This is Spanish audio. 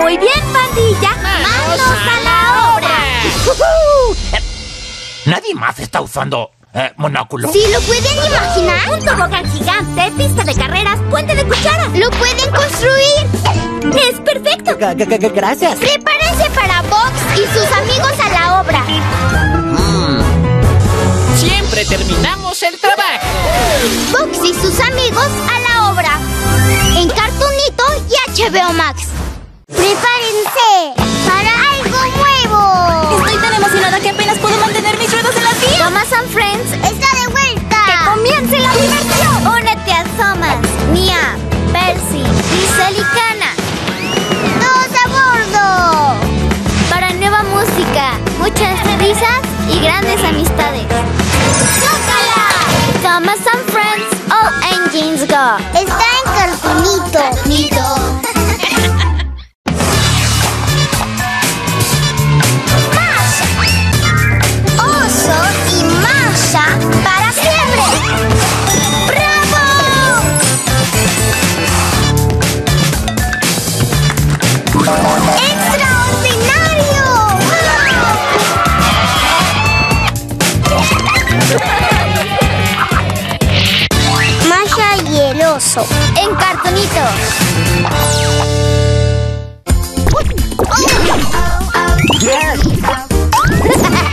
Muy bien, pandilla. ¡Manos a la obra! Nadie más está usando eh, monóculo. ¿Sí lo pueden imaginar? Un tobogán gigante, pista de carreras, puente de cuchara. ¡Lo pueden construir! ¡Es perfecto! G- g- g- Gracias. Prepárense para Box y sus amigos a la obra. Siempre terminamos el trabajo. Box y sus amigos a la obra. En Cartoonito y HBO Max. ¡Prepárense para algo nuevo! Estoy tan emocionada que apenas puedo mantener mis ruedas en las vías. Thomas and Friends está de vuelta. ¡Que comience la diversión! Únete a Thomas, Mia, Percy, Giselle y Kana. ¡Todos a bordo! Para nueva música, muchas risas y grandes amistades. ¡Tócala! Thomas and Friends, all engines go. En cartonito.